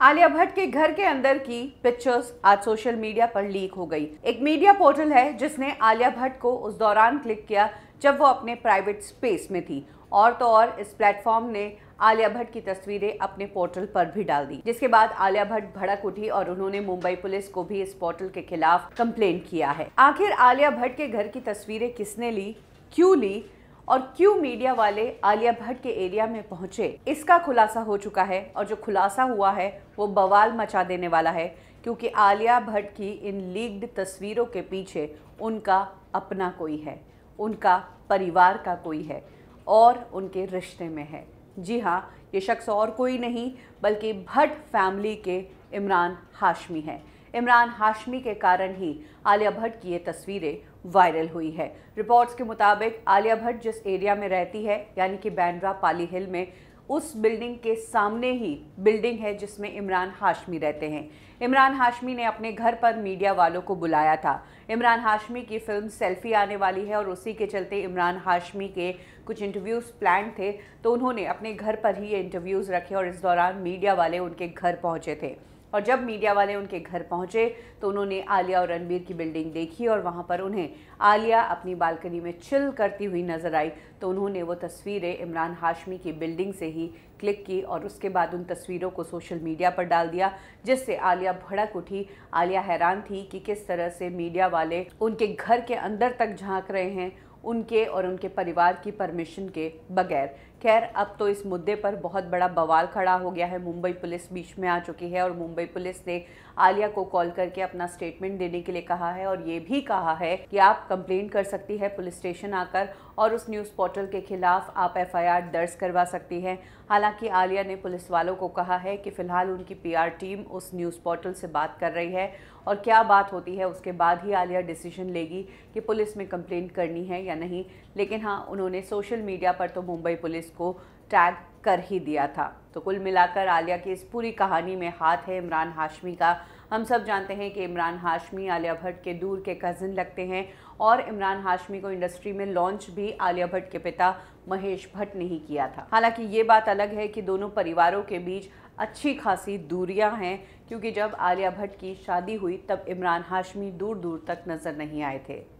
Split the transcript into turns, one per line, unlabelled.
आलिया भट्ट के घर के अंदर की पिक्चर्स आज सोशल मीडिया पर लीक हो गई। एक मीडिया पोर्टल है जिसने आलिया भट्ट को उस दौरान क्लिक किया जब वो अपने प्राइवेट स्पेस में थी। और तो और इस प्लेटफॉर्म ने आलिया भट्ट की तस्वीरें अपने पोर्टल पर भी डाल दी, जिसके बाद आलिया भट्ट भड़क उठी और उन्होंने मुंबई पुलिस को भी इस पोर्टल के खिलाफ कंप्लेन किया है। आखिर आलिया भट्ट के घर की तस्वीरें किसने ली? क्यों ली? और क्यों मीडिया वाले आलिया भट्ट के एरिया में पहुँचे? इसका खुलासा हो चुका है और जो खुलासा हुआ है, वो बवाल मचा देने वाला है, क्योंकि आलिया भट्ट की इन लीक्ड तस्वीरों के पीछे उनका अपना कोई है, उनका परिवार का कोई है और उनके रिश्ते में है। जी हाँ ये शख्स और कोई नहीं, बल्कि भट्ट फैमिली के इमरान हाशमी हैं। इमरान हाशमी के कारण ही आलिया भट्ट की ये तस्वीरें वायरल हुई है। रिपोर्ट्स के मुताबिक आलिया भट्ट जिस एरिया में रहती है, यानी कि बैंड्रा पाली हिल में, उस बिल्डिंग के सामने ही बिल्डिंग है जिसमें इमरान हाशमी रहते हैं। इमरान हाशमी ने अपने घर पर मीडिया वालों को बुलाया था। इमरान हाशमी की फ़िल्म सेल्फी आने वाली है और उसी के चलते इमरान हाशमी के कुछ इंटरव्यूज़ प्लान थे तो उन्होंने अपने घर पर ही ये इंटरव्यूज़ रखे और इस दौरान मीडिया वाले उनके घर पहुँचे थे। और जब मीडिया वाले उनके घर पहुँचे तो उन्होंने आलिया और रणबीर की बिल्डिंग देखी और वहाँ पर उन्हें आलिया अपनी बालकनी में चिल करती हुई नज़र आई। तो उन्होंने वो तस्वीरें इमरान हाशमी की बिल्डिंग से ही क्लिक की और उसके बाद उन तस्वीरों को सोशल मीडिया पर डाल दिया, जिससे आलिया भड़क उठी। आलिया हैरान थी कि किस तरह से मीडिया वाले उनके घर के अंदर तक झाँक रहे हैं, उनके और उनके परिवार की परमिशन के बगैर। खैर, अब तो इस मुद्दे पर बहुत बड़ा बवाल खड़ा हो गया है। मुंबई पुलिस बीच में आ चुकी है और मुंबई पुलिस ने आलिया को कॉल करके अपना स्टेटमेंट देने के लिए कहा है और ये भी कहा है कि आप कंप्लेन कर सकती है पुलिस स्टेशन आकर और उस न्यूज़ पोर्टल के खिलाफ आप एफआईआर दर्ज करवा सकती हैं। हालाँकि आलिया ने पुलिस वालों को कहा है कि फ़िलहाल उनकी पीआर टीम उस न्यूज़ पोर्टल से बात कर रही है और क्या बात होती है उसके बाद ही आलिया डिसीज़न लेगी कि पुलिस में कंप्लेंट करनी है या नहीं। लेकिन हाँ उन्होंने सोशल मीडिया पर तो मुंबई पुलिस को टैग कर ही दिया था। तो कुल मिलाकर आलिया की इस पूरी कहानी में हाथ है इमरान हाशमी का। हम सब जानते हैं कि इमरान हाशमी, आलिया भट्ट के दूर के कज़न लगते हैं और इमरान हाशमी को इंडस्ट्री में लॉन्च भी आलिया भट्ट के पिता महेश भट्ट ने ही किया था। हालाँकि ये बात अलग है कि दोनों परिवारों के बीच अच्छी खासी दूरियाँ हैं, क्योंकि जब आलिया भट्ट की शादी हुई, तब इमरान हाशमी दूर दूर तक नज़र नहीं आए थे।